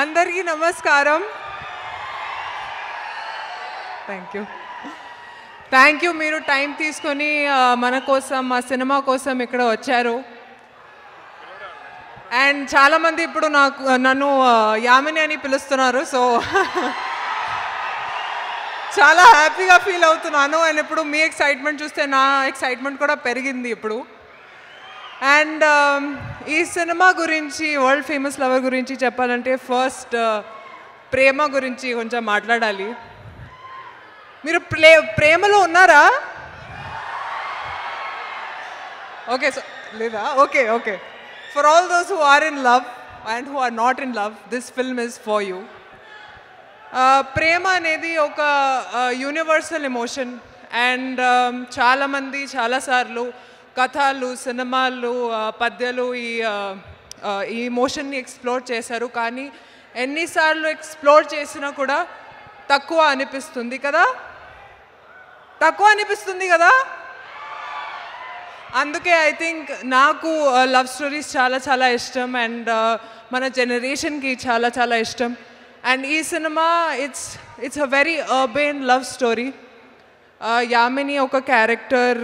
అందరికీ నమస్కారం. Thank you thank you మీరు టైం తీసుకొని మన కోసం మా సినిమా కోసం ఇక్కడ వచ్చారు. అండ్ చాలామంది ఇప్పుడు నాకు నన్ను యామిని అని పిలుస్తున్నారు. సో చాలా హ్యాపీగా ఫీల్ అవుతున్నాను. అండ్ ఇప్పుడు మీ ఎక్సైట్మెంట్ చూస్తే నా ఎక్సైట్మెంట్ కూడా పెరిగింది ఇప్పుడు. అండ్ um, ఈ సినిమా గురించి వరల్డ్ ఫేమస్ లవర్ గురించి చెప్పాలంటే ఫస్ట్ uh, ప్రేమ గురించి కొంచెం మాట్లాడాలి. మీరు ప్లే ప్రేమలో ఉన్నారా? ఓకే సో లేదా? Okay okay for all those who are in love and who are not in love this film is for you ప్రేమ అనేది ఒక యూనివర్సల్ ఎమోషన్ అండ్ చాలామంది చాలాసార్లు కథలు సినిమాలు పద్యాలు ఈ ఈ ఎమోషన్ని ఎక్స్ప్లోర్ చేశారు. కానీ ఎన్నిసార్లు ఎక్స్ప్లోర్ చేసినా కూడా తక్కువ అనిపిస్తుంది కదా? తక్కువ అనిపిస్తుంది కదా? అందుకే ఐ థింక్ నాకు లవ్ స్టోరీస్ చాలా చాలా ఇష్టం. అండ్ మన జనరేషన్కి చాలా చాలా ఇష్టం. అండ్ ఈ cinema it's it's a very urban love story. Yamini ఒక క్యారెక్టర్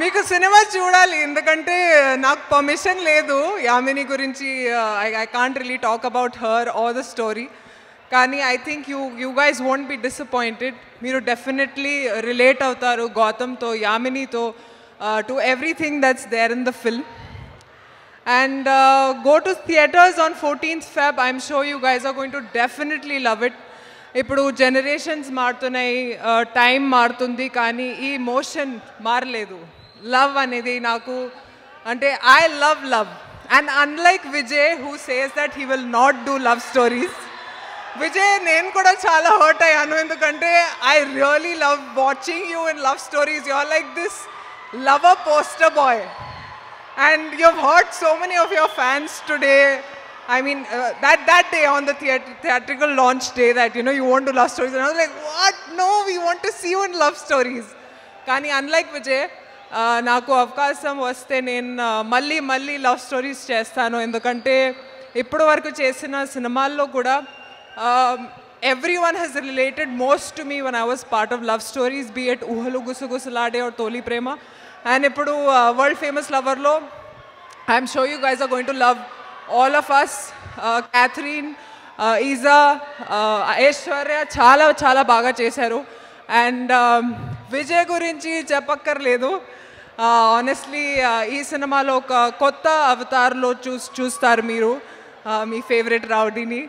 మీకు సినిమా చూడాలి ఎందుకంటే నాకు పర్మిషన్ లేదు యామిని గురించి I I can't really talk about her or the story కానీ I think you you guys won't be disappointed మీరు డెఫినెట్లీ రిలేట్ అవుతారు గౌతమ్తో యామినితో to everything that's there in the film and go to theatres on fourteenth Feb I'm sure you guys are going to definitely love it ఇప్పుడు generations మారుతున్నాయి time మారుతుంది కానీ ఈ motion మారలేదు love అనేది నాకు అంటే I love love and unlike Vijay who says that he will not do love stories Vijay నేను కూడా చాలా హర్ట్ అయ్యాను ఎందుకంటే I really love watching you in love stories you are like this lover poster boy and you've hurt so many of your fans today. I mean, uh, that that day on the theat- theatrical launch day, that you know you want to love stories, and I was like, what? No, we want to see you in love stories. కానీ unlike Vijay నాకు అవకాశం వస్తే నేను uh, మళ్ళీ మళ్ళీ love stories చేస్తాను ఎందుకంటే ఇప్పటి వరకు చేసిన సినిమాల్లో కూడా every one he's related most to me one I was part of love stories be it Oohalu Gusagusalade or తోలి ప్రేమ అండ్ ఇప్పుడు వరల్డ్ ఫేమస్ లవర్లో I'm show you guys are going to love all of us Catherine ఈజా Aishwarya చాలా చాలా బాగా చేశారు and Vijay గురించి చెప్పక్కర్లేదు honestly ఈ సినిమాలో ఒక కొత్త అవతార్లో చూస్ చూస్తారు మీరు uh, మీ ఫేవరెట్ రౌడీని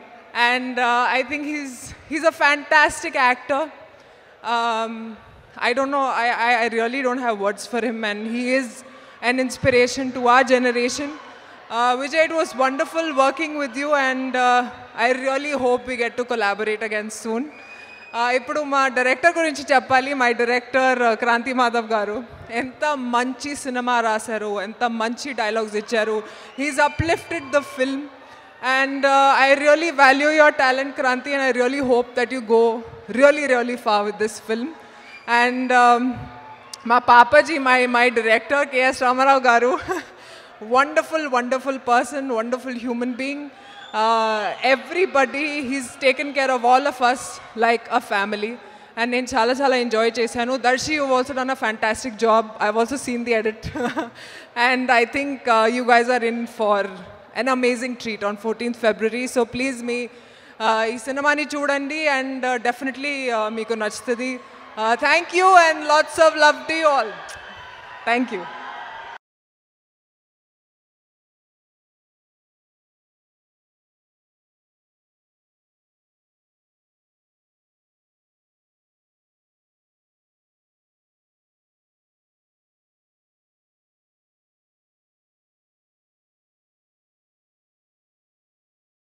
and I think he's he's a fantastic actor um, I don't know, I, I, I really don't have words for him, and he is an inspiration to our generation. Uh, Vijay, it was wonderful working with you and uh, I really hope we get to collaborate again soon. Now, uh, director chappali, my director, uh, Kranthi Madhav Garu. Enta manchi cinema rasaru, enta manchi dialogues icharu. He's uplifted the film and I really value your talent, Kranthi, and I really hope that you go really, really far with this film. And my papa ji, my, my director, K.S. Ramarao Garu, Ramarao Garu, wonderful, wonderful person, wonderful human being. Uh, everybody, he's taken care of all of us like a family. And నేను చాలా చాలా enjoy చేశాను Darsi you also done a fantastic job I also seen the edit and I think you guys are in far an amazing treat on 14th February. So please me ఈ సినిమాని చూడండి and definitely మీకు నచ్చుతుంది thank you and lots of love to all thank you